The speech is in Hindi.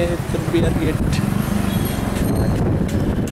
है त्रिपियर गेट